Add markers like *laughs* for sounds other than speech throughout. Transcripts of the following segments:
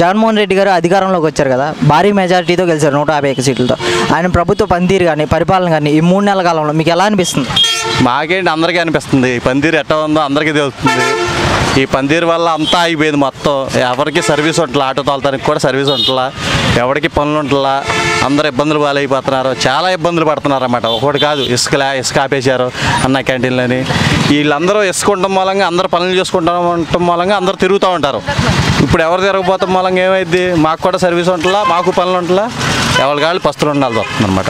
జగన్మోహన్ రెడ్డి గారు అధికారంలోకి వచ్చారు కదా భారీ మెజారిటీతో గెలిచారు నూట యాభై ఒక్క సీట్లతో. ఆయన ప్రభుత్వ పనితీరు కానీ పరిపాలన కానీ ఈ మూడు నెలల కాలంలో మీకు ఎలా అనిపిస్తుంది? మాకేంటి అందరికీ అనిపిస్తుంది. ఈ పందిరు ఎట్లా ఉందో అందరికీ తెలుస్తుంది. ఈ పందిరు వల్ల అంతా అయిపోయింది మొత్తం. ఎవరికి సర్వీస్ ఉంటలా ఆటో తోలతానికి కూడా సర్వీస్ ఉంటలా ఎవరికి పనులు ఉంటలా అందరు ఇబ్బందులు పాలైపోతున్నారు. చాలా ఇబ్బందులు పడుతున్నారు అన్నమాట ఒకటి కాదు ఇసుకలే ఇసుక ఆపేశారు అన్న క్యాంటీన్లని వీళ్ళందరూ ఇసుక ఉండటం మూలంగా అందరూ పనులు చేసుకుంటాం ఉండటం మూలంగా అందరూ తిరుగుతూ ఉంటారు. ఇప్పుడు ఎవరు తిరగపోతాం మూలంగా ఏమైంది మాకు కూడా సర్వీస్ ఉంటలా మాకు పనులు ఉంటలా. ఎవరి కాళ్ళు పస్తులు ఉండాల్సి వస్తుంది అనమాట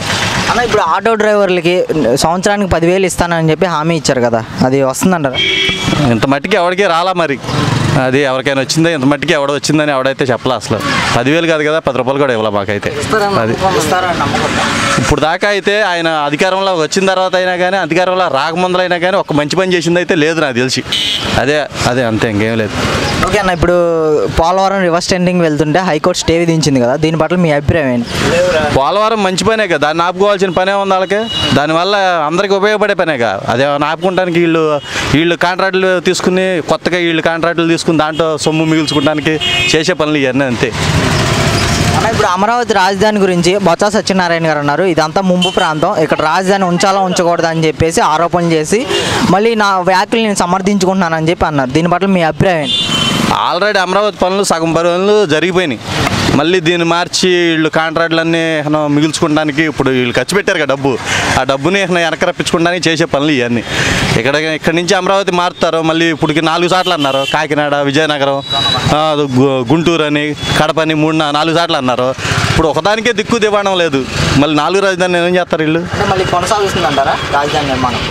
అన్న ఇప్పుడు ఆటో డ్రైవర్లకి సంవత్సరానికి పదివేలు ఇస్తానని చెప్పి హామీ ఇచ్చారు కదా అది వస్తుందంటారా? ఇంత మట్టికి ఎవరికి రాలా మరి? అది ఎవరికైనా వచ్చిందా? ఇంత మట్టికి ఎవడ వచ్చిందని ఎవడైతే చెప్పలే అసలు? పదివేలు కాదు కదా పది రూపాయలు కూడా ఇవ్వాలి మాకైతే. అది. ఇప్పుడు దాకా అయితే ఆయన అధికారంలో వచ్చిన తర్వాత అయినా కానీ అధికారంలో రాకముందలైనా కానీ ఒక మంచి పని చేసింది అయితే లేదు నాకు తెలిసి. అదే అదే అంతే ఇంకేం లేదు. ఓకే అన్న ఇప్పుడు పోలవరం రివర్స్ టెండింగ్ వెళ్తుంటే హైకోర్టు స్టే విధించింది కదా దీని పట్ల మీ అభిప్రాయం ఏంటి? పోలవరం మంచి పనే కదా దాన్ని ఆపుకోవాల్సిన పనే ఉంది వాళ్ళకి. దానివల్ల అందరికి ఉపయోగపడే పనేగా. అదే ఆపుకోవడానికి వీళ్ళు వీళ్ళు కాంట్రాక్టులు తీసుకుని కొత్తగా వీళ్ళు కాంట్రాక్టులు తీసుకుని దాంట్లో సొమ్ము మిగుల్చుకోవడానికి చేసే పనులు ఇవన్నీ అంతే. అన్న ఇప్పుడు అమరావతి రాజధాని గురించి బొత్స సత్యనారాయణ గారు అన్నారు. ఇదంతా ముంపు ప్రాంతం. ఇక్కడ రాజధాని ఉంచాలా ఉంచకూడదు అని చెప్పేసి ఆరోపణలు చేసి మళ్ళీ నా వ్యాఖ్యలు నేను సమర్థించుకుంటున్నానని చెప్పి అన్నారు. దీని పట్ల మీ అభిప్రాయం ఆల్రెడీ అమరావతి పనులు సగం పనులు జరిగిపోయినాయి. మళ్ళీ దీన్ని మార్చి వీళ్ళు కాంట్రాక్ట్లన్నీ మిగుల్చుకోవడానికి ఇప్పుడు వీళ్ళు ఖర్చు పెట్టారు కదా డబ్బు. ఆ డబ్బుని వెనక రప్పించుకోవడానికి చేసే పనులు ఇవన్నీ. ఇక్కడ ఇక్కడ నుంచి అమరావతి మారుతారు. మళ్ళీ ఇప్పటికి నాలుగు సార్లు అన్నారు. కాకినాడ విజయనగరం గుంటూరు అని కడప అని మూడు నాలుగు సార్లు అన్నారు. ఇప్పుడు ఒకదానికే దిక్కు దివ్వడం లేదు. మళ్ళీ నాలుగు రాజధాని ఏం చేస్తారు వీళ్ళు? మళ్ళీ కొనసాగుతుందంటారా? రాజధాని నిర్మాణం.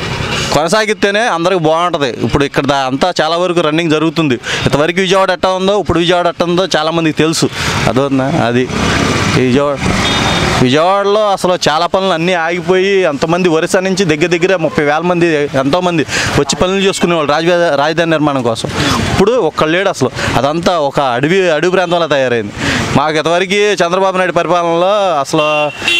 కొనసాగితేనే అందరికి బాగుంటుంది. ఇప్పుడు ఇక్కడ దా- అంతా చాలా వరకు రన్నింగ్ జరుగుతుంది. ఇంతవరకు విజయవాడ ఎట్టా ఉందో ఇప్పుడు విజయవాడ ఎట్టా ఉందో చాలా మందికి తెలుసు. అదోనా అది విజయవాడ విజయవాడలో అసలు చాలా పనులు అన్నీ ఆగిపోయి అంతమంది వరుస నుంచి దగ్గర దగ్గర ముప్పై వేల మంది ఎంతోమంది వచ్చి పనులు చేసుకునేవాళ్ళు రాజ రాజధాని నిర్మాణం కోసం. ఇప్పుడు ఒక్క లేడు అసలు. అదంతా ఒక అడవి అడవి ప్రాంతంలో తయారైంది. మాకు ఇంతవరకు చంద్రబాబు నాయుడు పరిపాలనలో అసలు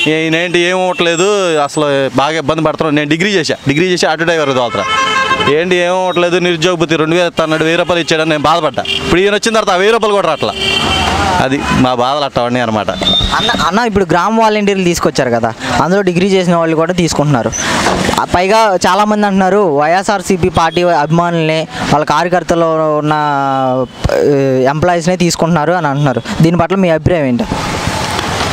నేనేంటి ఏం అవ్వట్లేదు అసలు బాగా ఇబ్బంది పడుతున్నాను నేను డిగ్రీ చేశా. డిగ్రీ చేసి ఆటో డ్రైవర్ తోలుతా ఏంటి ఏం అవ్వట్లేదు? నిరుద్యోగ రెండు వేలు ఇస్తాడు వెయ్యి రూపాయలు ఇచ్చాడని నేను బాధపడ్డా. ఇప్పుడు ఈయన వచ్చిన తర్వాత వెయ్యి రూపాయలు కూడా అట్లా అది మా బాధలు అట్లా అనమాట అన్న అన్న ఇప్పుడు గ్రామ వాలంటీర్లు తీసుకొచ్చారు కదా. అందులో డిగ్రీ చేసిన వాళ్ళు కూడా తీసుకుంటున్నారు. పైగా చాలామంది అంటున్నారు వైఎస్ఆర్సీపీ పార్టీ అభిమానులనే వాళ్ళ కార్యకర్తలు ఉన్న ఎంప్లాయీస్నే తీసుకుంటున్నారు అని అంటున్నారు. దీని పట్ల మీ అభిప్రాయం ఏంటి?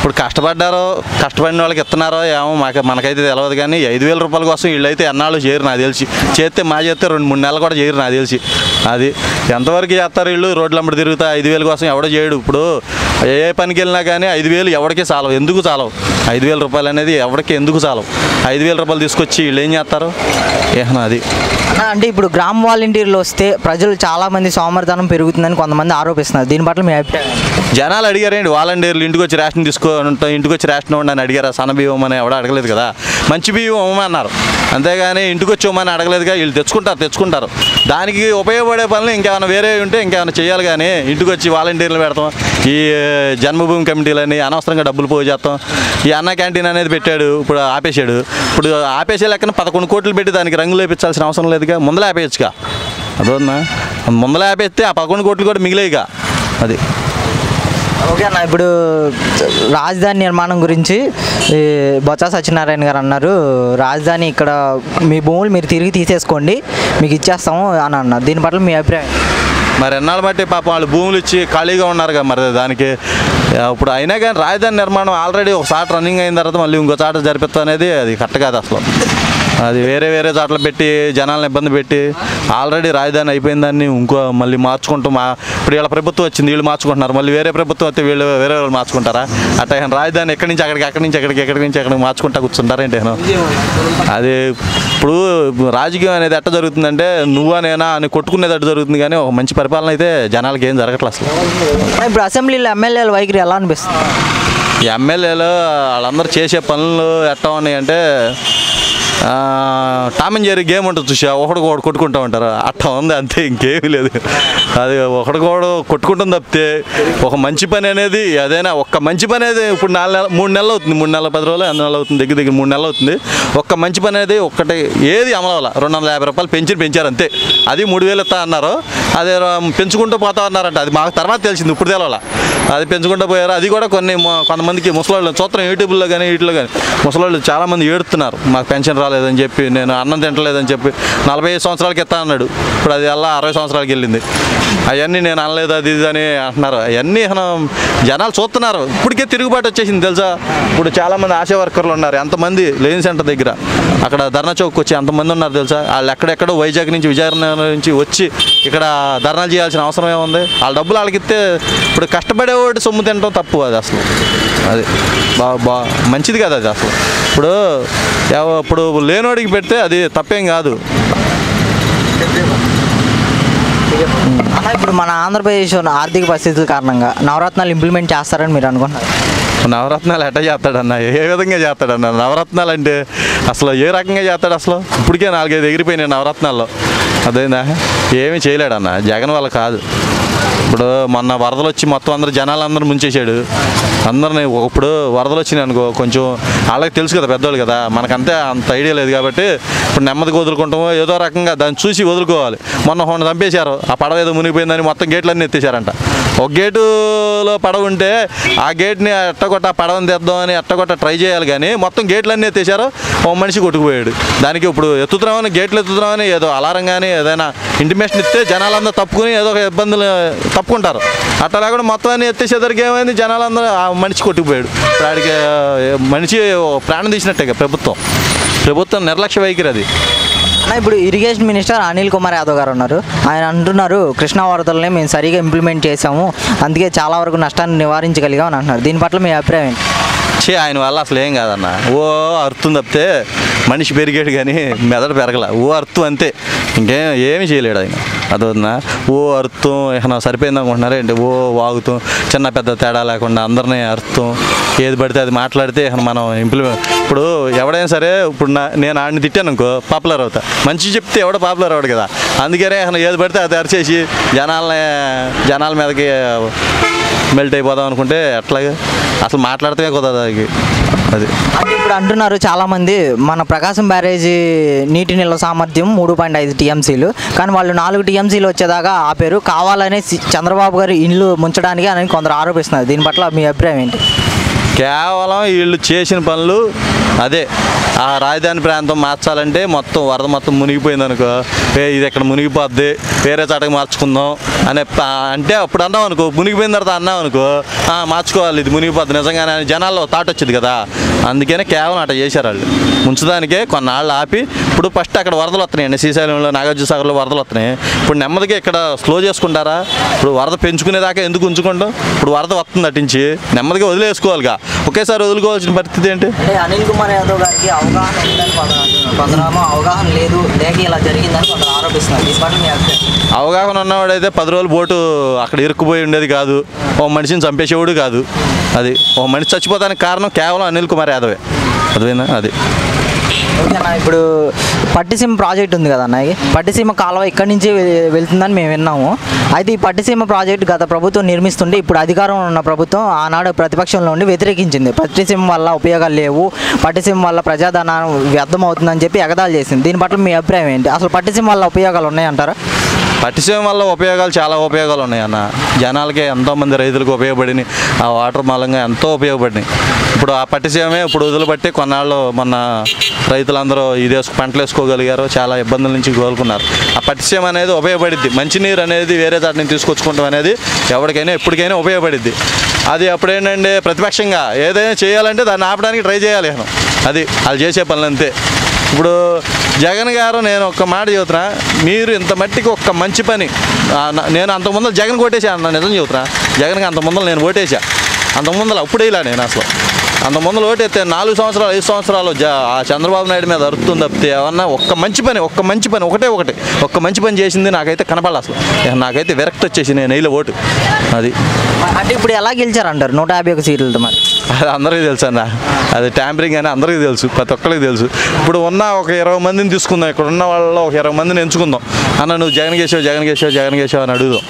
ఇప్పుడు కష్టపడ్డారో కష్టపడిన వాళ్ళకి ఇస్తున్నారో ఏమో మాకు మనకైతే తెలియదు కానీ ఐదు వేల రూపాయల కోసం వీళ్ళైతే ఎన్నాళ్ళు చేయరు నాకు తెలిసి. చేస్తే మా చేస్తే రెండు మూడు నెలలు కూడా చేయరు నాకు తెలిసి. అది ఎంతవరకు చేస్తారు వీళ్ళు? రోడ్ల అమ్మడి తిరుగుతా ఐదు వేల కోసం ఎవడో చేయడు. ఇప్పుడు ఏ పనికి వెళ్ళినా కానీ ఐదు వేలు ఎవరికి చాలవు. ఎందుకు చాలవు? ఐదు వేల రూపాయలు అనేది ఎవరికి ఎందుకు చాలవు? ఐదు వేల రూపాయలు తీసుకొచ్చి వీళ్ళు ఏం చేస్తారు? ఏమన్నా అది *laughs* అంటే ఇప్పుడు గ్రామ వాలంటీర్లు వస్తే ప్రజలు చాలామంది సోమర్థనం పెరుగుతుందని కొంతమంది ఆరోపిస్తున్నారు. దీని పట్ల మీ అభిప్రాయం జనాలు అడిగారండి వాలంటీర్లు ఇంటికి వచ్చి రేషన్ తీసుకో ఉంటాం ఇంటికి వచ్చి రేషన్ ఇవ్వండి అని అడిగారా? సన్న బియ్యం అని ఎవడ అడగలేదు కదా? మంచి బియ్యం ఇవ్వమన్నారు అంతేగాని ఇంటికి వచ్చి ఇవ్వమని అడగలేదుగా వీళ్ళు తెచ్చుకుంటారు తెచ్చుకుంటారు. దానికి ఉపయోగపడే పనులు ఇంకేమైనా వేరే ఉంటే ఇంకేమైనా చేయాలి కానీ ఇంటికి వచ్చి వాలంటీర్లు పెడతాం. ఈ జన్మభూమి కమిటీలని అనవసరంగా డబ్బులు పోగు చేస్తాం. ఈ అన్న క్యాంటీన్ అనేది పెట్టాడు ఇప్పుడు ఆపేశాడు. ఇప్పుడు ఆపేసే లెక్కన పదకొండు కోట్లు పెట్టి దానికి రంగులు వేపించాల్సిన అవసరం లేదుగా ముందలే ఆపేయచ్చుగా. అదోనా ముందలే ఆపేస్తే ఆ పదకొండు కోట్లు కూడా మిగిలేయిగా అది. ఓకే అన్న ఇప్పుడు రాజధాని నిర్మాణం గురించి ఈ బొత్స సత్యనారాయణ గారు అన్నారు. రాజధాని ఇక్కడ మీ భూములు మీరు తిరిగి తీసేసుకోండి మీకు ఇచ్చేస్తాము అని అన్నారు. దీని పట్ల మీ అభిప్రాయం? మరి ఎన్నాళ్ళు బట్టి పాపం వాళ్ళు భూములు ఇచ్చి ఖాళీగా ఉన్నారుగా మరి దానికి. ఇప్పుడు అయినా కానీ రాజధాని నిర్మాణం ఆల్రెడీ ఒకసారి రన్నింగ్ అయిన తర్వాత మళ్ళీ ఇంకో చాట జరిపిస్తా అనేది అది కరెక్ట్ కాదు అసలు. అది వేరే వేరే చాట్ల పెట్టి జనాలను ఇబ్బంది పెట్టి ఆల్రెడీ రాజధాని అయిపోయిన దాన్ని ఇంకో మళ్ళీ మార్చుకుంటూ మా ఇప్పుడు వీళ్ళ ప్రభుత్వం వచ్చింది వీళ్ళు మార్చుకుంటున్నారు. మళ్ళీ వేరే ప్రభుత్వం వస్తే వీళ్ళు వేరే వాళ్ళు మార్చుకుంటారా? అట్లా రాజధాని ఎక్కడి నుంచి అక్కడికి అక్కడి నుంచి అక్కడికి ఎక్కడి నుంచి అక్కడికి మార్చుకుంటా కూర్చుంటారేంటి? అది ఇప్పుడు రాజకీయం అనేది ఎట్ట జరుగుతుందంటే నువ్వా నేనా అని కొట్టుకునేది అట్టు జరుగుతుంది కానీ ఒక మంచి పరిపాలన అయితే జనాలకి ఏం జరగట్లేదు అసలు. ఇప్పుడు అసెంబ్లీలో ఎమ్మెల్యేల వైఖరి ఎలా అనిపిస్తుంది? ఎమ్మెల్యేలు వాళ్ళందరూ చేసే పనులు ఎట్టా ఉన్నాయి అంటే ఆ, టామ్ అండ్ జెరీ గేమ్ ఉంటుంది చూసా ఒకడికొకడు కొట్టుకుంటా ఉంటారు. అట్లా ఉంది అంతే ఇంకేమీ లేదు. అది ఒకడికొకడు కొట్టుకుంటుంది తప్పితే ఒక మంచి పని అనేది అదైనా ఒక్క మంచి పని అనేది ఇప్పుడు నాలుగు నెలలు మూడు నెలలు అవుతుంది. మూడు నెలల పది రోజులు ఐదు నెలలు అవుతుంది. దగ్గర దగ్గర మూడు నెలలు అవుతుంది. ఒక్క మంచి పని అనేది ఒక్కటి ఏది అమలు రెండు వందల యాభై రూపాయలు పెంచి పెంచారు అంతే. అది మూడు వేలు ఇస్తా అన్నారు. అదే పెంచుకుంటూ పోతా అన్నారంట. అది మాకు తర్వాత తెలిసింది ఇప్పుడు తెలవాల. అది పెంచుకుంటూ పోయారు. అది కూడా కొన్ని కొంతమందికి ముసలాళ్ళు చూస్తాం యూట్యూబ్లో కానీ వీటిలో కానీ ముసలాళ్ళు చాలామంది ఏడుతున్నారు. మాకు పెన్షన్ రాలేదని చెప్పి నేను అన్నం తింటలేదని చెప్పి నలభై ఐదు సంవత్సరాలకి ఇస్తా అన్నాడు. ఇప్పుడు అది అలా అరవై సంవత్సరాలకి వెళ్ళింది. అవన్నీ నేను అనలేదు అది ఇది అని అంటున్నారు. అవన్నీ మనం జనాలు చూస్తున్నారు. ఇప్పటికే తిరుగుబాటు వచ్చేసింది తెలుసా? ఇప్పుడు చాలామంది ఆశా వర్కర్లు ఉన్నారు. ఎంతమంది లేని సెంటర్ దగ్గర. అక్కడ ధర్నా చౌక్ వచ్చి ఎంతమంది ఉన్నారు తెలుసా? వాళ్ళు ఎక్కడెక్కడో వైజాగ్ నుంచి విజయనగరం నుంచి వచ్చి ఇక్కడ ధర్నాలు చేయాల్సిన అవసరం ఏముంది? వాళ్ళ డబ్బులు వాళ్ళకి ఇస్తే ఇప్పుడు కష్టపడేవాడు సొమ్ము తినడం తప్పు అది అసలు. అది బా బా మంచిది కదా అది అసలు. ఇప్పుడు ఇప్పుడు లేనోడికి పెడితే అది తప్పేం కాదు. ఇప్పుడు మన ఆంధ్రప్రదేశ్ ఆర్థిక పరిస్థితుల కారణంగా నవరత్నాలు ఇంప్లిమెంట్ చేస్తారని మీరు అనుకుంటున్నారు? నవరత్నాలు ఎట్ట చేస్తాడన్న? ఏ విధంగా చేస్తాడన్న? నవరత్నాలు అంటే అసలు ఏ రకంగా చేస్తాడు అసలు? ఇప్పటికే నాలుగైదు ఎగిరిపోయినాయి నవరత్నాల్లో. అదేనా? ఏమీ చేయలేడన్న? జగన్ వల్ల కాదు. ఇప్పుడు మొన్న వరదలు వచ్చి మొత్తం అందరు జనాలందరూ ముంచేశాడు. అందరిని ఇప్పుడు వరదలు వచ్చినాయి అనుకో కొంచెం వాళ్ళకి తెలుసు కదా పెద్దవాళ్ళు కదా మనకంతే అంత ఐడియా లేదు కాబట్టి ఇప్పుడు నెమ్మదిగా వదులుకుంటాము ఏదో రకంగా దాన్ని చూసి వదులుకోవాలి. మొన్న హోండ చంపేశారు ఆ పడవ ఏదో మునిగిపోయిందని మొత్తం గేట్లన్నీ ఎత్తేసారంట ఒక గేటులో పడవ ఉంటే ఆ గేట్ని ఎట్టగొట్ట ఆ పడవని తెద్దామని ఎట్టగొట్ట ట్రై చేయాలి కానీ మొత్తం గేట్లన్నీ ఎత్తేసారు ఓ మనిషి కొట్టుకుపోయాడు. దానికి ఇప్పుడు ఎత్తుతున్నామని గేట్లు ఎత్తుతున్నామని ఏదో అలారం కానీ ఏదైనా ఇంటిమేషన్ ఇస్తే జనాలందరూ తప్పుకుని ఏదో ఒక ఇబ్బందులు తప్పుకుంటారు. అట్లా లేకుండా మొత్తం అన్ని ఏమైంది? జనాలందరూ ఆ మనిషి కొట్టుకుపోయాడు. ఇప్పుడు మనిషి ఓ ప్రాణం తీసినట్టే ప్రభుత్వం. ప్రభుత్వం నిర్లక్ష్య వైఖరి అది. ఇప్పుడు ఇరిగేషన్ మినిస్టర్ అనిల్ కుమార్ యాదవ్ గారు ఉన్నారు. ఆయన అంటున్నారు కృష్ణా వరదలని మేము సరిగా ఇంప్లిమెంట్ చేసాము అందుకే చాలా వరకు నష్టాన్ని నివారించగలిగాం అని అంటున్నారు. దీని పట్ల మీ అభిప్రాయం ఏంటి? చే ఆయన వల్ల అసలు ఏం కాదన్న. ఓ అర్థం తప్పితే మనిషి పెరిగాడు కానీ మెదడు పెరగల. ఓ అర్థం అంతే. ఇంకేం ఏమి చేయలేడు ఆయన. అదవుతుందా ఓ అర్థం ఏమైనా సరిపోయింది అనుకుంటున్నారా ఏంటి? ఓ వాగుతాం చిన్న పెద్ద తేడా లేకుండా అందరినీ అర్థం ఏది పడితే అది మాట్లాడితే ఇక మనం ఇంప్లిమెంట్ ఇప్పుడు ఎవడైనా సరే ఇప్పుడు నా నేను ఆడిని తిట్టాను అనుకో పాపులర్ అవుతా. మంచి చెప్తే ఎవడ పాపులర్ అవ్వడు కదా. అందుకనే ఇక ఏది పడితే అది అరిచేసి జనాలని జనాల మీదకి మెల్ట్ అయిపోదాం అనుకుంటే అట్లాగే అసలు మాట్లాడితే కుదరదు అది అది. అంటే ఇప్పుడు అంటున్నారు చాలామంది మన ప్రకాశం బ్యారేజీ నీటి నిల్వ సామర్థ్యం మూడు పాయింట్ ఐదు టీఎంసీలు. కానీ వాళ్ళు నాలుగు టీఎంసీలు వచ్చేదాకా ఆపేరు. కావాలనే చంద్రబాబు గారు ఇల్లు ముంచడానికి అని కొందరు ఆరోపిస్తున్నారు. దీని పట్ల మీ అభిప్రాయం ఏంటి? కేవలం వీళ్ళు చేసిన పనులు అదే ఆ రాజధాని ప్రాంతం మార్చాలంటే మొత్తం వరద మొత్తం మునిగిపోయింది అనుకో. ఇది ఇక్కడ మునిగిపోద్ది? వేరే చోటకి మార్చుకుందాం అనే అంటే అప్పుడు అన్నాం అనుకో మునిగిపోయిన తర్వాత అన్నాం అనుకో మార్చుకోవాలి ఇది మునిగిపోద్ది నిజంగానే అని జనాల్లో తాట వచ్చింది కదా. అందుకనే కేవలం అట్లా చేశారు వాళ్ళు. ముంచడానికే కొన్నాళ్ళు ఆపి ఇప్పుడు ఫస్ట్ అక్కడ వరదలు వస్తున్నాయండి. శ్రీశైలంలో నాగార్జున సాగర్లో వరదలు వస్తున్నాయి. ఇప్పుడు నెమ్మదిగా ఇక్కడ స్లో చేసుకుంటారా? ఇప్పుడు వరద పెంచుకునేదాకా ఎందుకు ఉంచుకుంటాం? ఇప్పుడు వరద వస్తుంది అటించి నెమ్మదిగా వదిలేసుకోవాలిగా. ఒకేసారి వదులుకోవాల్సిన పరిస్థితి ఏంటి? అనిల్ కుమార్ యాదవ్ గారికి అవగాహన ఉందని కొందరు కొందరేమో అవగాహన లేదు లేక ఇలా జరిగిందని కొందరు ఆరోపిస్తున్నారు. దీని అవగాహన ఉన్నవాడైతే పది రోజులు బోటు అక్కడ ఇరుక్కుపోయి ఉండేది కాదు. ఓ మనిషిని చంపేసేవాడు కాదు. అది ఓ మనిషి చచ్చిపోతానికి కారణం కేవలం అనిల్ కుమార్ యాదవే. అదేనా అది. ఓకేనా ఇప్పుడు పట్టిసీమ ప్రాజెక్ట్ ఉంది కదా అన్నయ్య పట్టిసీమ కాలువ ఇక్కడి నుంచి వెళ్తుందని మేము విన్నాము. అయితే ఈ పట్టిసీమ ప్రాజెక్ట్ గత ప్రభుత్వం నిర్మిస్తుంటే ఇప్పుడు అధికారంలో ఉన్న ప్రభుత్వం ఆనాడు ప్రతిపక్షంలో ఉండి వ్యతిరేకించింది. పట్టిసీమ వల్ల ఉపయోగాలు లేవు పట్టిసీమ వల్ల ప్రజాధనం వ్యర్థం అవుతుందని చెప్పి ఎగదాలు చేసింది. దీని పట్ల మీ అభిప్రాయం ఏంటి? అసలు పట్టిసీమ వల్ల ఉపయోగాలు ఉన్నాయంటారా పట్టిసీమ వల్ల ఉపయోగాలు చాలా ఉపయోగాలు ఉన్నాయి అన్న. జనాలకి ఎంతోమంది రైతులకు ఉపయోగపడినాయి. ఆ వాటర్ మూలంగా ఎంతో ఉపయోగపడినాయి. ఇప్పుడు ఆ పట్టిసీమే ఇప్పుడు వదిలిపెట్టి కొన్నాళ్ళు మొన్న రైతులందరూ ఇది పంటలు వేసుకోగలిగారు చాలా ఇబ్బందుల నుంచి కోలుకున్నారు. ఆ పట్టిసీమ అనేది ఉపయోగపడిద్ది. మంచినీరు అనేది వేరే దాటి నుంచి తీసుకొచ్చుకోవడం అనేది ఎవరికైనా ఎప్పటికైనా ఉపయోగపడిద్ది. అది అప్పుడేంటంటే ప్రతిపక్షంగా ఏదైనా చేయాలంటే దాన్ని ఆపడానికి ట్రై చేయాలి నేను. అది వాళ్ళు చేసే పనులు అంతే. ఇప్పుడు జగన్ గారు నేను ఒక్క మాట చెబుతున్నా మీరు ఇంత మట్టికి ఒక్క మంచి పని నేను అంత ముందర జగన్ కొట్టేసా అన్న నిజం చెబుతున్నా. జగన్కి అంత ముందర నేను ఓటేసా అంత ముందర అప్పుడే ఇలా నేను అసలు. అంత ముందు ఓటు ఎత్తే నాలుగు సంవత్సరాలు ఐదు సంవత్సరాలు ఆ చంద్రబాబు నాయుడు మీద అరుతుంది తప్పితే ఏమన్నా ఒక్క మంచి పని ఒక్క మంచి పని ఒకటే ఒకటి ఒక్క మంచి పని చేసింది నాకైతే కనపడాలి అసలు. నాకైతే విరక్తి వచ్చేసి నేను వేయలే ఓటు. అది. అంటే ఇప్పుడు ఎలా గెలిచారంటారు? నూట యాభై ఒక సీట్లతో మరి. అది అందరికీ తెలుసు అన్న. అది ట్యాంపరింగ్ అని అందరికీ తెలుసు ప్రతి ఒక్కరికి తెలుసు. ఇప్పుడు ఉన్న ఒక ఇరవై మందిని తీసుకుందాం ఇక్కడ ఉన్న వాళ్ళలో ఒక ఇరవై మందిని ఎంచుకుందాం. అన్న నువ్వు జగన్ గేసావు జగన్ గేసావు జగన్ గేసావు అని అడుగుదాం.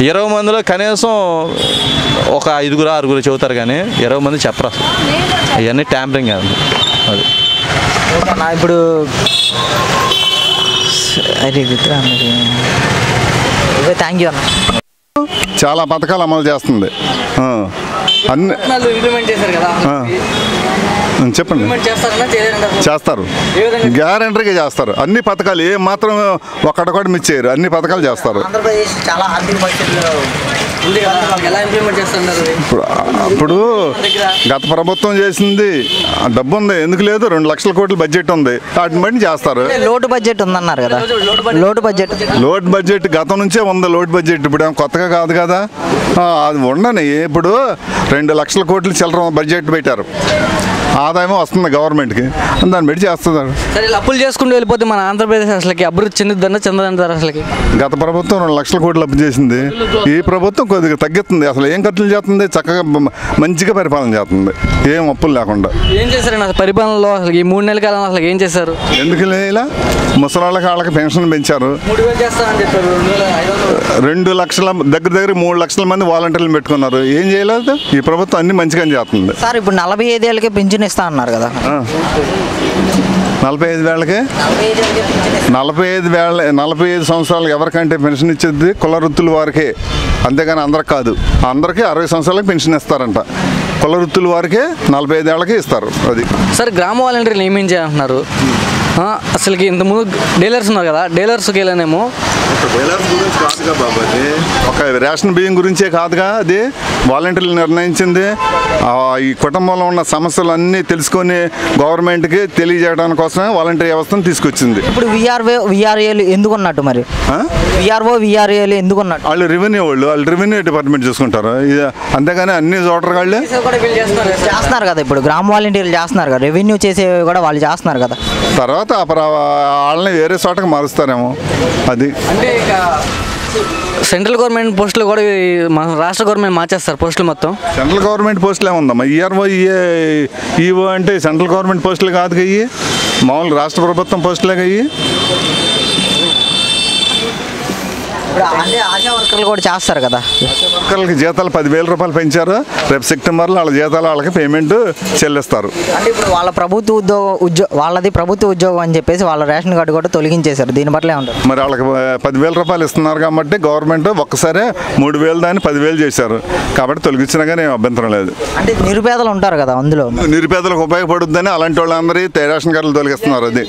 ఇరవై మందిలో కనీసం ఒక ఐదుగురు ఆరుగురు చెబుతారు కానీ ఇరవై మంది చెప్పరు. అసలు అవన్నీ ట్యాంపరింగ్ అది. అది. ఇప్పుడు థ్యాంక్ యూ అన్న. చాలా పథకాలు అమలు చేస్తుంది. అన్ని ఇంప్లిమెంట్ చేశారు కదా. చెప్పండి. చేస్తారు? గ్యారంటీగా చేస్తారు. అన్ని పథకాలు ఏ మాత్రం ఒక్కడొకటి మిస్ చేయరు. అన్ని పథకాలు చేస్తారు. ఇప్పుడు గత ప్రభుత్వం చేసింది. ఆ డబ్బు ఉంది. ఎందుకు లేదు? రెండు లక్షల కోట్ల బడ్జెట్ ఉంది. వాటిని బట్టి చేస్తారు. లోటు బడ్జెట్ ఉందన్నారు కదా. లోటు బడ్జెట్. Load budget. గతం నుంచే ఉంది లోడ్ బడ్జెట్. ఇప్పుడు ఏం కొత్తగా కాదు కదా. అది ఉండని. ఇప్పుడు రెండు లక్షల కోట్లు చిల్లర బడ్జెట్ పెట్టారు. ఆదాయం వస్తుంది గవర్నమెంట్కి. దాన్ని బట్టి చేస్తున్నారు. సరే ఇలా అప్పులు చేసుకుంటూ వెళ్ళిపోతే మన ఆంధ్రప్రదేశ్ అసలుకి అభివృద్ధి చెందుతుందా చెందదంటారు అసలుకి? గత ప్రభుత్వం రెండు లక్షల కోట్లు అప్పు చేసింది. ఈ ప్రభుత్వం కొద్దిగా తగ్గిస్తుంది అసలు ఏం ఖర్చులు చేస్తుంది? చక్కగా మంచిగా పరిపాలన చేస్తుంది. ఏం అప్పులు లేకుండా. ఏం చేశారండి? అసలు పరిపాలనలో అసలు ఈ మూడు నెలల కాలం అసలు ఏం చేశారు? ఎందుకు ఇలా? ముసలాళ్ళకి వాళ్ళకి పెన్షన్ పెంచారు. రెండు లక్షల దగ్గర దగ్గర మూడు లక్షల మంది వాలంటీర్లు పెట్టుకున్నారు. ఏం చేయలేదు? ఈ ప్రభుత్వం అన్ని మంచిగా చేస్తుంది. సార్ ఇప్పుడు నలభై ఐదేళ్ళకే పింఛన్ ఇస్తా అన్నారు కదా. నలభై ఐదు వేలకి? నలభై ఐదు వేల నలభై ఐదు సంవత్సరాలు ఎవరికంటే పెన్షన్ ఇచ్చేది కుల వృత్తుల వారికే. అంతేగాని అందరికి కాదు. అందరికీ అరవై సంవత్సరాలకు పెన్షన్ ఇస్తారంట. కుల వృత్తుల వారికే నలభై ఐదు ఏళ్ళకి ఇస్తారు అది. సరే గ్రామ వాలంటీర్లు నియమించారంటున్నారు ఆ, అసలుకి ఇంతకుముందు డీలర్స్ ఉన్నారు కదా డీలర్స్కి వెళ్ళానేమో. ఒక రేషన్ బియ్యం గురించే కాదుగా అది. వాలంటీర్లు నిర్ణయించింది. ఆ, ఈ కుటుంబంలో ఉన్న సమస్యలు అన్నీ తెలుసుకొని గవర్నమెంట్కి తెలియజేయడానికి కోసమే వాలంటీర్ వ్యవస్థను తీసుకొచ్చింది. ఇప్పుడు విఆర్ఓ విఆర్ఏలు ఎందుకు ఉన్నట్టు మరి? ఆ? విఆర్ఓ విఆర్ఏలు ఎందుకు ఉన్నట్టు? వాళ్ళు రెవెన్యూ వాళ్ళు వాళ్ళు రెవెన్యూ డిపార్ట్మెంట్ చూసుకుంటారు. అంతేగాని అన్ని చోట్ల వాళ్ళే. చేస్తున్నారు కదా. ఇప్పుడు. గ్రామ వాలంటీర్లు చేస్తున్నారు కదా. రెవెన్యూ చేసేవి కూడా వాళ్ళు చేస్తున్నారు కదా. తర్వాత ప్ర- వాళ్ళని వేరే చోటకి మారుస్తారేమో. అది. అంటే ఇక సెంట్రల్ గవర్నమెంట్ పోస్టులు కూడా మన రాష్ట్ర గవర్నమెంట్ మార్చేస్తారు పోస్టులు మొత్తం. సెంట్రల్ గవర్నమెంట్ పోస్టులు ఏముందమ్మా? ఈఆర్ఓ ఈఏ ఈఓ అంటే సెంట్రల్ గవర్నమెంట్ పోస్టులు కాదు అయ్యి మామూలు రాష్ట్ర ప్రభుత్వం పోస్టులే అయ్యి ఇప్పుడు అంటే ఆశా వర్కర్లు కూడా చేస్తారు కదా. వర్కర్లకి జీతాలు పదివేల రూపాయలు పెంచారు. రేపు సెప్టెంబర్లో వాళ్ళ జీతాలు వాళ్ళకి పేమెంట్ చెల్లిస్తారు. అంటే ఇప్పుడు వాళ్ళ ప్రభుత్వ ఉద్యోగ ఉద్యో వాళ్ళది ప్రభుత్వ ఉద్యోగం అని చెప్పేసి వాళ్ళ రేషన్ కార్డు కూడా తొలగించేశారు. దీని పట్ల ఉంటారు మరి వాళ్ళకి పదివేల రూపాయలు ఇస్తున్నారు కాబట్టి గవర్నమెంట్ ఒక్కసారే మూడు వేలు దాన్ని పదివేలు చేశారు. కాబట్టి తొలగించినా కానీ ఏం అభ్యంతరం లేదు. అంటే నిరుపేదలు ఉంటారు కదా అందులో. నిరుపేదలకు ఉపయోగపడుద్దని అలాంటి వాళ్ళందరి రేషన్ కార్డులు తొలగిస్తున్నారు అది?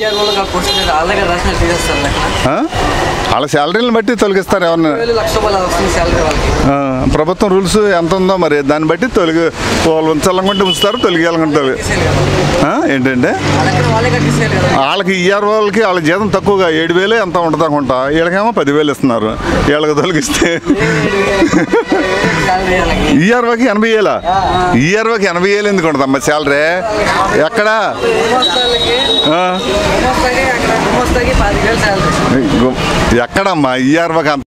వాళ్ళ శాలరీని బట్టి తొలగిస్తారు. ఎవరిని వాళ్ళకి ఆ, ప్రభుత్వం రూల్స్ ఎంత ఉందో మరి దాన్ని బట్టి తొలగి వాళ్ళు ఉంచాలనుకుంటే ఉంచుతారు తొలగియాలనుకుంటే ఏంటంటే వాళ్ళకి ఇయర్ వాళ్ళకి వాళ్ళ జీతం తక్కువగా ఏడు వేలు ఎంత ఉంటుంది అనుకుంటా వీళ్ళకేమో పదివేలు ఇస్తున్నారు వీళ్ళకి తొలగిస్తే ఈఆర్ఓకి ఎనభై వేలా ఈఆర్ఓకి ఎనభై వేలు ఎందుకు ఉంటుందమ్మా శాలరీ ఎక్కడ ఎక్కడమ్మా ఈఆర్ఓకి అంత